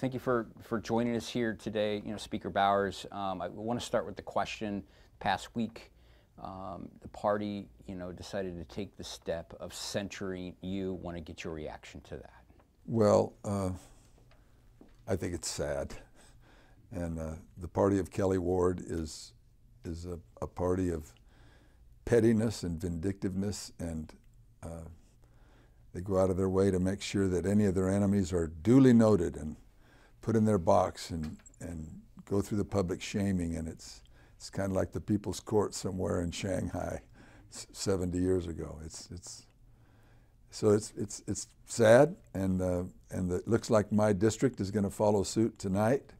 thank you for, for joining us here today, you know, Speaker Bowers. Um, I want to start with the question. Past week, um, the party, you know, decided to take the step of censuring you. Want to get your reaction to that? Well, uh, I think it's sad, and uh, the party of Kelli Ward is is a, a party of pettiness and vindictiveness, and uh, they go out of their way to make sure that any of their enemies are duly noted and put in their box and, and go through the public shaming. And it's, it's kind of like the People's Court somewhere in Shanghai 70 years ago. It's, it's, so it's, it's, it's sad, and, uh, and it looks like my district is going to follow suit tonight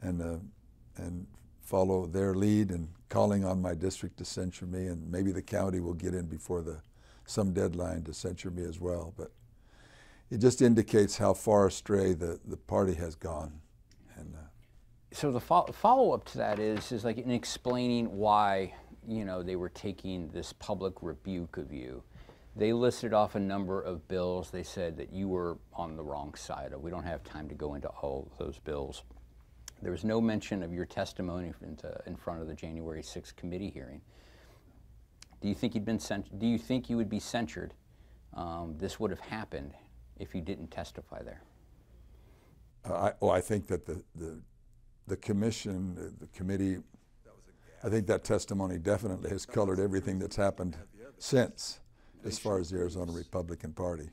and, uh, and follow their lead and calling on my district to censure me, and maybe the county will get in before the, some deadline to censure me as well. But it just indicates how far astray the, the party has gone. And, uh, so the fo follow up to that is is like in explaining why you know they were taking this public rebuke of you. They listed off a number of bills. They said that you were on the wrong side of. We don't have time to go into all those bills. There was no mention of your testimony in front of the January 6th committee hearing. Do you think you'd been Do you think you would be censured? Um, this would have happened if you didn't testify there. Uh, I, well, I think that the the, the commission, the, committee, I think that testimony definitely has colored everything that's happened since, as far as the Arizona Republican Party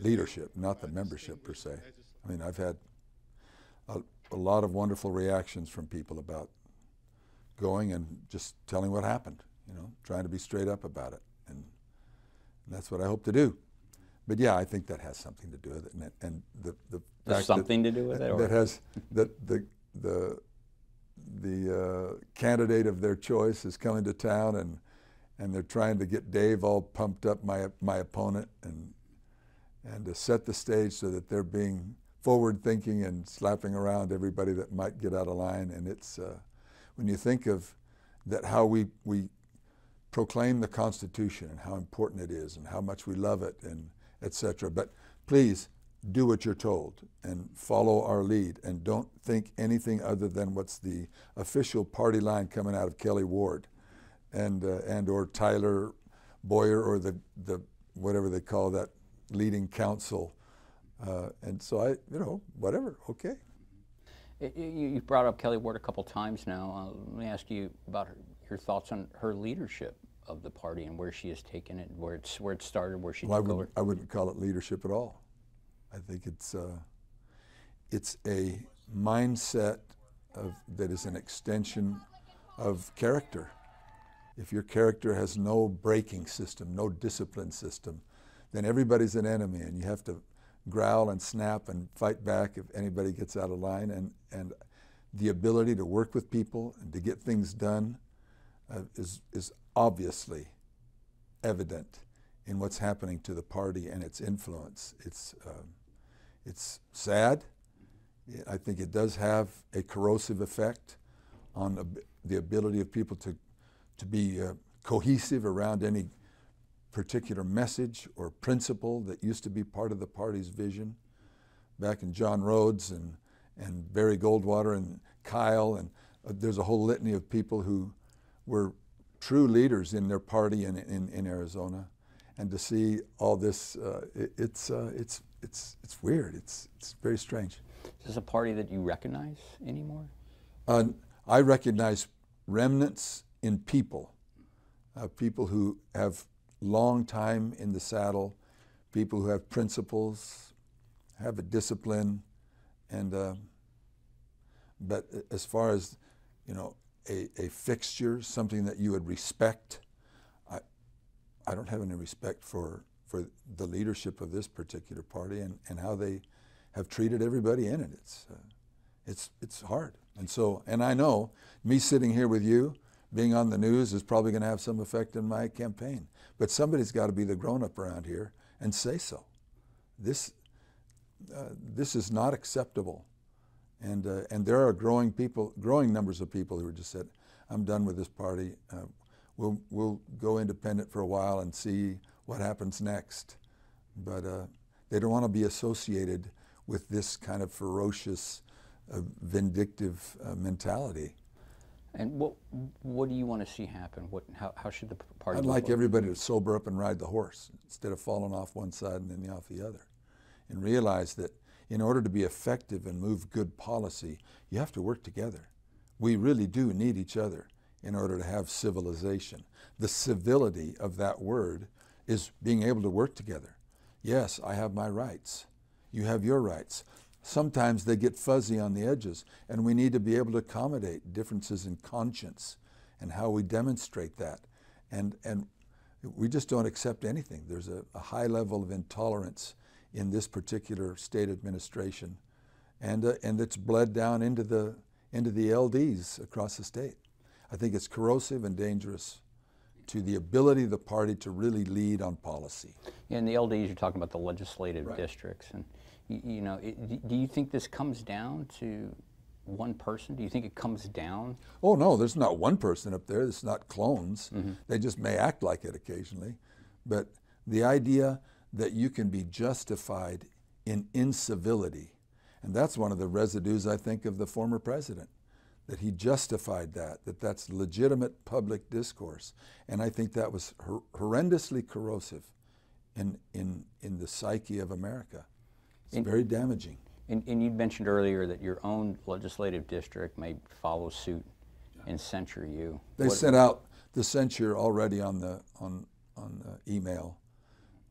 leadership, not the membership per se. I mean, I've had a, a lot of wonderful reactions from people about going and just telling what happened, you know, trying to be straight up about it. And that's what I hope to do. But yeah, I think that has something to do with it. And, and the, the fact something that, to do with it? or? That has, that the, the, the uh, candidate of their choice is coming to town and, and they're trying to get Dave all pumped up, my, my opponent, and, and to set the stage so that they're being forward thinking and slapping around everybody that might get out of line. And it's, uh, when you think of that how we, we proclaim the Constitution and how important it is and how much we love it and etc. But please do what you're told and follow our lead and don't think anything other than what's the official party line coming out of Kelli Ward and, uh, and or Tyler Bowyer or the, the whatever they call that leading council uh, and so I, you know, whatever, okay. You brought up Kelli Ward a couple times now. Uh, let me ask you about her, your thoughts on her leadership of the party and where she has taken it, where it's where it started, where she well, took I wouldn't. I wouldn't call it leadership at all. I think it's uh, it's a mindset of that is an extension of character. If your character has no breaking system, no discipline system, then everybody's an enemy, and you have to growl and snap and fight back if anybody gets out of line. And, and the ability to work with people and to get things done uh, is, is obviously evident in what's happening to the party and its influence. It's, um, it's sad. I think it does have a corrosive effect on the ability of people to, to be uh, cohesive around any particular message or principle that used to be part of the party's vision. Back in John Rhodes and, and Barry Goldwater and Kyl, and uh, there's a whole litany of people who were true leaders in their party in, in, in Arizona. And to see all this, uh, it, it's, uh, it's, it's, it's weird. It's, it's very strange. Is this a party that you recognize anymore? Uh, I recognize remnants in people, uh, people who have long time in the saddle, people who have principles, have a discipline, and uh, but as far as you know, a, a fixture, something that you would respect, I, I don't have any respect for for the leadership of this particular party and, and how they have treated everybody in it. It's uh, it's it's hard, and so and I know me sitting here with you being on the news is probably going to have some effect in my campaign. But somebody's got to be the grown up around here and say so. This, uh, this is not acceptable. And, uh, and there are growing people, growing numbers of people who are just said, I'm done with this party. Uh, we'll, we'll go independent for a while and see what happens next. But uh, they don't want to be associated with this kind of ferocious, uh, vindictive uh, mentality. And what what do you want to see happen? What how, how should the party? I'd like everybody to sober up and ride the horse instead of falling off one side and then off the other, and realize that in order to be effective and move good policy, you have to work together. We really do need each other in order to have civilization. The civility of that word is being able to work together. Yes, I have my rights. You have your rights. Sometimes they get fuzzy on the edges, and we need to be able to accommodate differences in conscience and how we demonstrate that. And, and we just don't accept anything. There's a, a high level of intolerance in this particular state administration, and, uh, and it's bled down into the, into the LDs across the state. I think it's corrosive and dangerous to the ability of the party to really lead on policy. Yeah, in the LDs, you're talking about the legislative Right. districts, and you, you know, it, do you think this comes down to one person? Do you think it comes down? Oh no, there's not one person up there. It's not clones. They just may act like it occasionally, but the idea that you can be justified in incivility, and that's one of the residues I think of the former president, that he justified that, that that's legitimate public discourse, and I think that was hor- horrendously corrosive in in in the psyche of America. It's In- very damaging. And, and you mentioned earlier that your own legislative district may follow suit and censure you. They What- sent out the censure already on the on on the email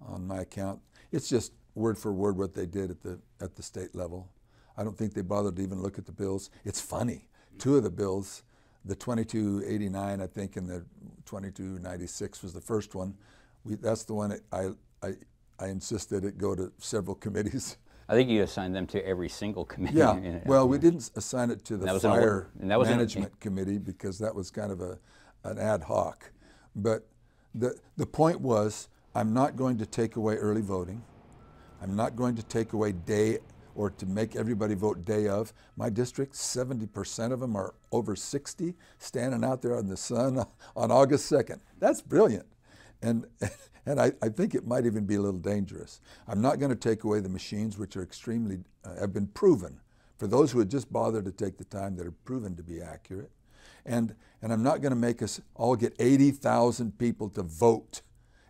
on my account. It's just word for word what they did at the at the state level. I don't think they bothered to even look at the bills. It's funny. Two of the bills, the 2289, I think, and the 2296 was the first one. We, that's the one I, I I insisted it go to several committees. I think you assigned them to every single committee. Yeah. in. Well, we didn't assign it to the That was an fire order. And that was an- management committee because that was kind of a, an ad hoc. But the, the point was, I'm not going to take away early voting. I'm not going to take away day or to make everybody vote day of. My district, 70% of them are over 60, standing out there in the sun on August 2nd. That's brilliant. And, and I, I think it might even be a little dangerous. I'm not going to take away the machines, which are extremely, uh, have been proven. For those who had just bothered to take the time that are proven to be accurate. And, and I'm not going to make us all get 80,000 people to vote.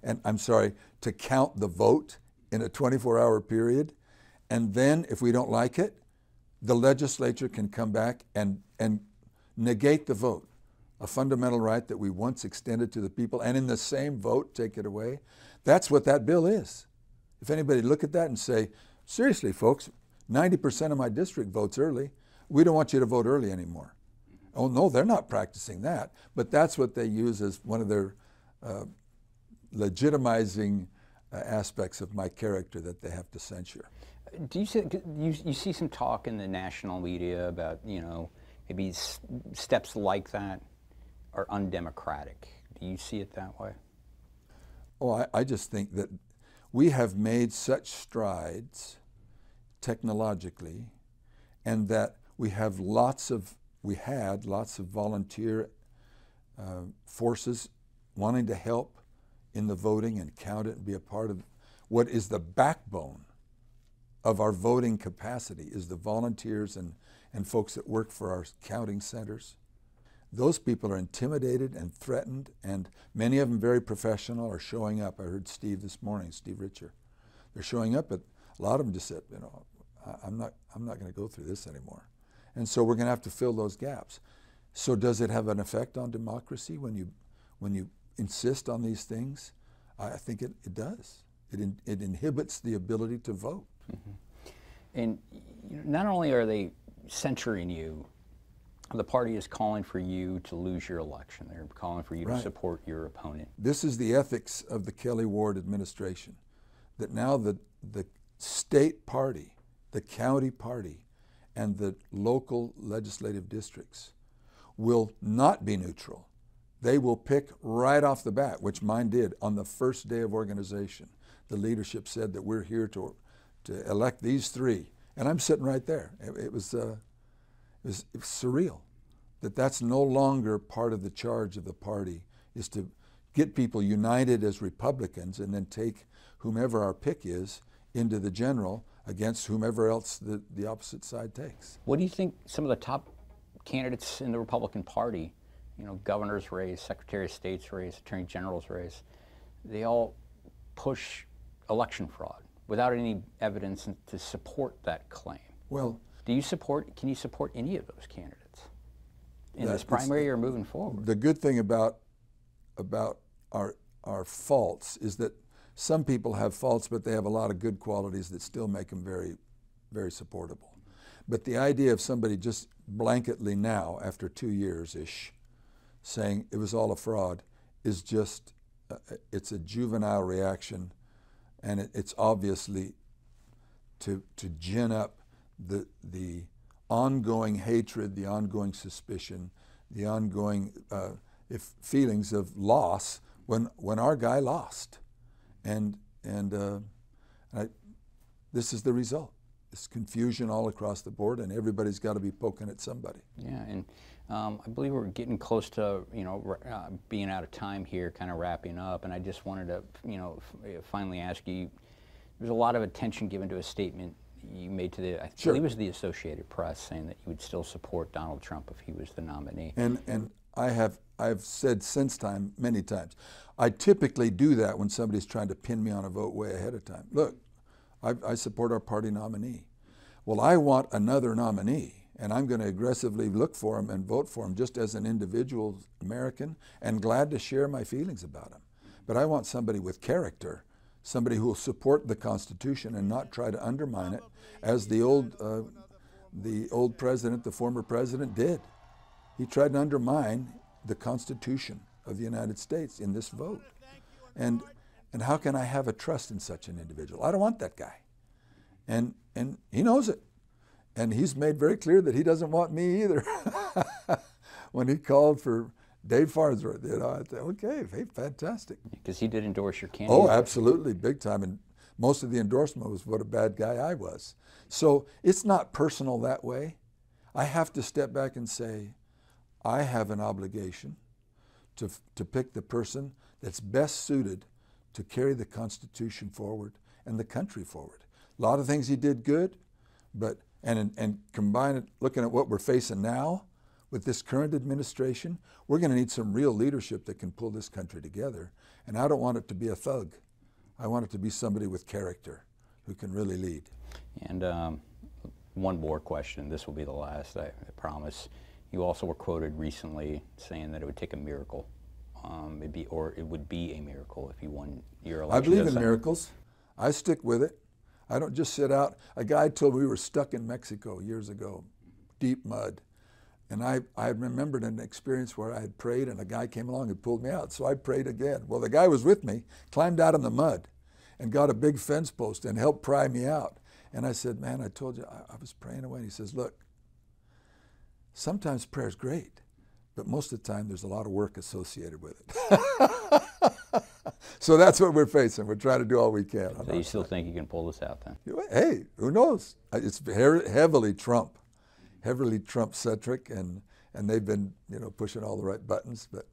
And I'm sorry, to count the vote in a 24 hour period. And then, if we don't like it, the legislature can come back and, and negate the vote, a fundamental right that we once extended to the people, and in the same vote take it away. That's what that bill is. If anybody look at that and say, seriously, folks, 90% of my district votes early. We don't want you to vote early anymore. Oh, no, they're not practicing that. But that's what they use as one of their uh, legitimizing uh, aspects of my character that they have to censure. Do you see, you, you see some talk in the national media about, you know, maybe s- steps like that are undemocratic? Do you see it that way? Oh, I, I just think that we have made such strides technologically, and that we have lots of, we had lots of volunteer uh, forces wanting to help in the voting and count it and be a part of what is the backbone of our voting capacity is the volunteers and, and folks that work for our counting centers. Those people are intimidated and threatened, and many of them very professional are showing up. I heard Steve this morning, Steve Richer. They're showing up, but a lot of them just said, you know, I'm not, I'm not going to go through this anymore. And so we're going to have to fill those gaps. So does it have an effect on democracy when you, when you insist on these things? I think it, it does. It, in, it inhibits the ability to vote. Mm-hmm. And you know, not only are they censuring you, the party is calling for you to lose your election. They're calling for you Right. to support your opponent. This is the ethics of the Kelli Ward administration. That now the, the state party, the county party, and the local legislative districts will not be neutral. They will pick right off the bat, which mine did on the first day of organization. The leadership said that we're here to, to elect these three. And I'm sitting right there. It, it was, uh, it was, it was surreal that that's no longer part of the charge of the party is to get people united as Republicans and then take whomever our pick is into the general against whomever else the, the opposite side takes. What do you think some of the top candidates in the Republican Party, you know, governor's race, secretary of state's race, attorney general's race, they all push election fraud without any evidence to support that claim. Well, do you support? Can you support any of those candidates in this primary or moving forward? The good thing about about our our faults is that some people have faults, but they have a lot of good qualities that still make them very, very supportable. But the idea of somebody just blanketly now, after two years ish, saying it was all a fraud is just, uh, it's a juvenile reaction, and it, it's obviously to, to gin up the, the ongoing hatred, the ongoing suspicion, the ongoing uh, if feelings of loss when, when our guy lost. And, and, uh, I, this is the result. It's confusion all across the board, and everybody's got to be poking at somebody. Yeah, and um, I believe we're getting close to you know uh, being out of time here, kind of wrapping up. And I just wanted to you know finally ask you. There's a lot of attention given to a statement you made to the I sure. believe it was the Associated Press saying that you would still support Donald Trump if he was the nominee. And and I have I've said since time many times. I typically do that when somebody's trying to pin me on a vote way ahead of time. Look, I, I support our party nominee. Well, I want another nominee, and I'm going to aggressively look for him and vote for him just as an individual American and glad to share my feelings about him. But I want somebody with character, somebody who will support the Constitution and not try to undermine it, as the old, uh, the old president, the former president, did. He tried to undermine the Constitution of the United States in this vote. And, and how can I have a trust in such an individual? I don't want that guy. And, and he knows it. And he's made very clear that he doesn't want me either. when he called for Dave Farnsworth, you know, I said, okay, hey, fantastic. Because he did endorse your candidate. Oh, absolutely, big time. And most of the endorsement was what a bad guy I was. So it's not personal that way. I have to step back and say, I have an obligation to, to pick the person that's best suited to carry the Constitution forward and the country forward. A lot of things he did good, but and and combine it, looking at what we're facing now with this current administration, we're going to need some real leadership that can pull this country together. And I don't want it to be a thug. I want it to be somebody with character who can really lead. And um, one more question. This will be the last, I, I promise. You also were quoted recently saying that it would take a miracle, um, it'd be, or it would be a miracle if you won your election. I believe in miracles. I stick with it. I don't just sit out. A guy told me we were stuck in Mexico years ago, deep mud. And I, I remembered an experience where I had prayed and a guy came along and pulled me out. So I prayed again. Well, the guy was with me, climbed out in the mud and got a big fence post and helped pry me out. And I said, Man, I told you, I, I was praying away. And he says, Look, sometimes prayer is great, but most of the time there's a lot of work associated with it. so that's what we're facing. We're trying to do all we can. So you still think you can pull this out then? Hey, who knows? It's heavily Trump, heavily Trump centric, and and they've been you know pushing all the right buttons. But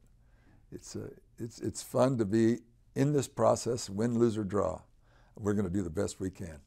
it's uh, it's it's fun to be in this process, win, lose or draw. We're going to do the best we can.